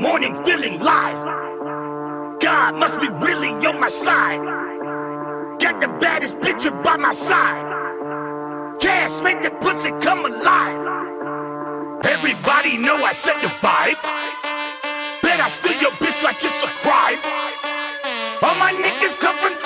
morning feeling live. God must be really on my side. Got the baddest bitch by my side. Cash make the pussy come alive. Everybody know I set the vibe. Bet I steal your bitch like it's a crime. All my niggas come from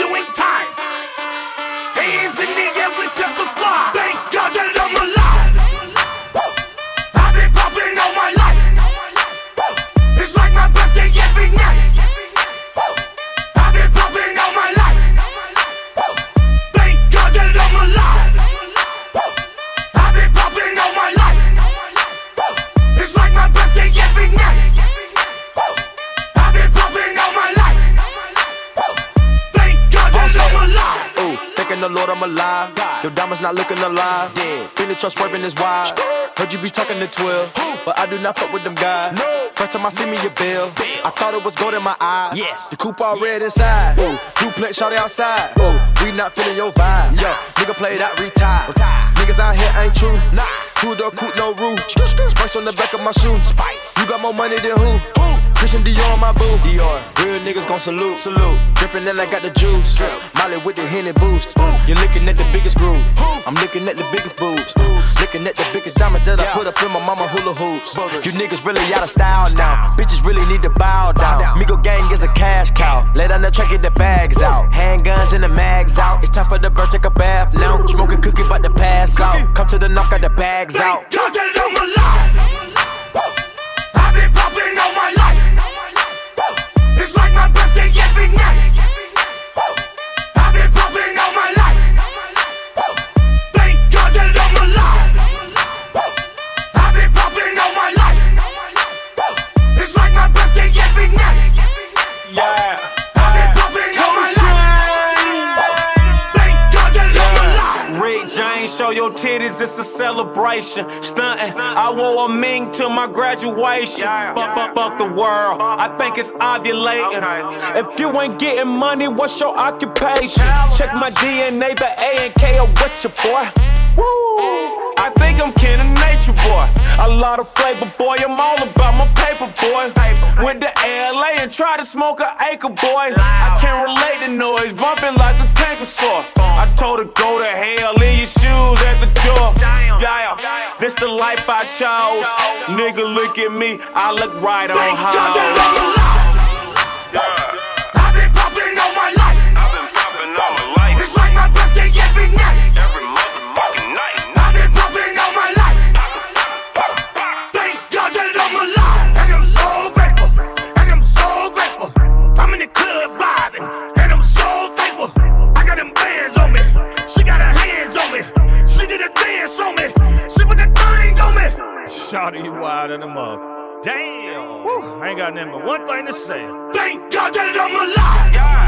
thanking the Lord I'm alive. Your diamonds not looking alive. Yeah. Been the trust swerving is wide. Heard you be talking to 12, but I do not fuck with them guys. First time I see me a bill, I thought it was gold in my eyes. Yes. The coupe all red inside. Ooh, duplex shot outside. Ooh, we not feeling your vibe. Yo, nigga played out retired. Niggas out here ain't true. Nah. Two door coupe, no roof. Spice on the back of my shoe. Spice. You got more money than who? Christian Dior on my boo. Dior. Real niggas gon' salute. Salute. Drippin' and I got the juice. Drip. Molly with the Henny boost. You're looking at the biggest groove. I'm looking at the biggest boobs. Looking at the biggest diamond that I put up in my mama hula hoops. You niggas really out of style now. Bitches really need to bow down. Migo gang is a cash cow. Lay down the track, get the bags out. Handguns and the mags out. It's time for the bird, take a bath now. Smoking cookie, about to pass out. Come to the knock, got the bags out. Thank God that I'm alive. Show your titties, it's a celebration. Stuntin', I wore a mink to my graduation. Fuck, fuck, fuck the world, I think it's ovulating. If you ain't getting money, what's your occupation? Check my DNA, the A and K are with your boy. Woo! I think I'm kin of nature, boy. A lot of flavor, boy. I'm all about my paper, boy. Went to LA and tried to smoke an acre, boy. I can't relate to noise, bumping like a canker sore. I told her go to hell, this the life I chose. Nigga, look at me, I look right on Thank Shawty, you wild in the mug. Damn. Woo, I ain't got nothing but one thing to say. Thank God that I'm alive. Yeah.